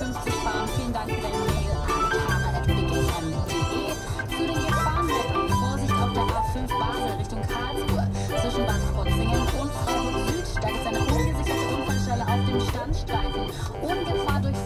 52 fahren. Vielen Dank für deine Mail an karma.bigfm.de. Zu den Gefahren wird Vorsicht auf der A5 Basel Richtung Karlsruhe. Zwischen Bad Krozingen und Freiburg Süd ist eine ungesicherte Unfallstelle auf dem Standstreifen. Ohne Gefahr durch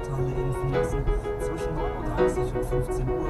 Stadthalle in Viersen zwischen 9.30 Uhr und 15 Uhr